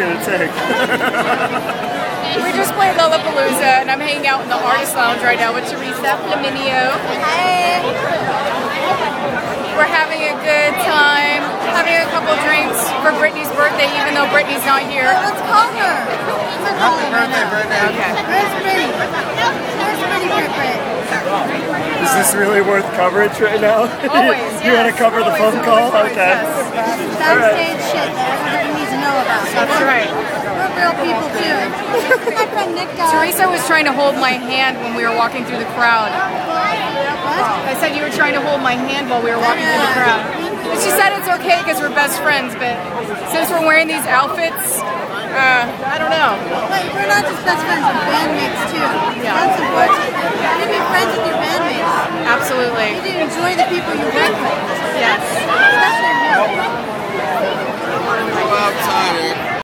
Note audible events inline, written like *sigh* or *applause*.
going to take. We just played Lollapalooza, and I'm hanging out in the artist lounge right now with Theresa Flaminio. Hey. We're having a good time, having a couple drinks for Brittany's birthday, even though Brittany's not here. Oh, let's call her. Let's call her right now. Okay. Where's Brittany? Where's Brittany Britt Britt? Is this really worth coverage right now? *laughs* Always, you want to yes. cover the phone call? always, Okay. yes. Backstage shit That's right. We're real people too. *laughs* My friend Nick Theresa was trying to hold my hand when we were walking through the crowd. What? I said you were trying to hold my hand while we were walking through the crowd. But she said it's okay because we're best friends, but since we're wearing these outfits, uh, I don't know. Wait, we're not just best friends, we're bandmates too. Yeah. That's important. You need to be friends with your bandmates. Absolutely. You need to enjoy the people you work with.